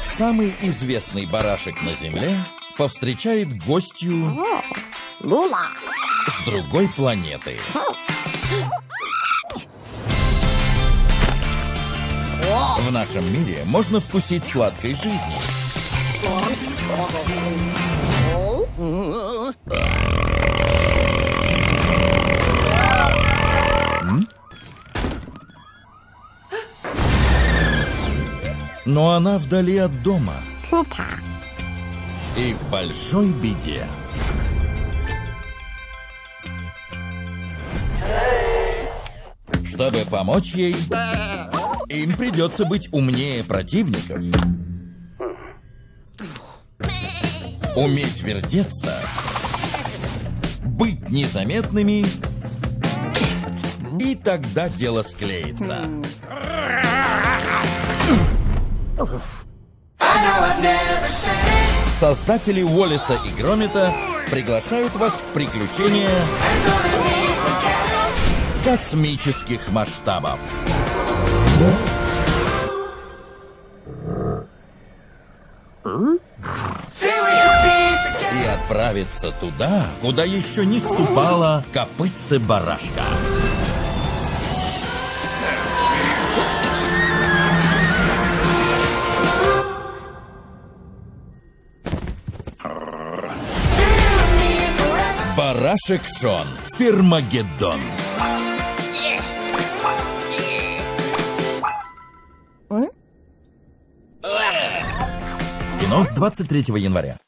Самый известный барашек на Земле повстречает гостью Лула. с другой планеты. В нашем мире можно вкусить сладкой жизни. Но она вдали от дома Пупа. и в большой беде. Чтобы помочь ей, им придется быть умнее противников, уметь вертеться, быть незаметными, и тогда дело склеится. Создатели Уоллиса и Громита приглашают вас в приключения космических масштабов. И отправиться туда, куда еще не ступала копытце барашка. Барашек Шон. Фермагеддон. В кино с 23 января.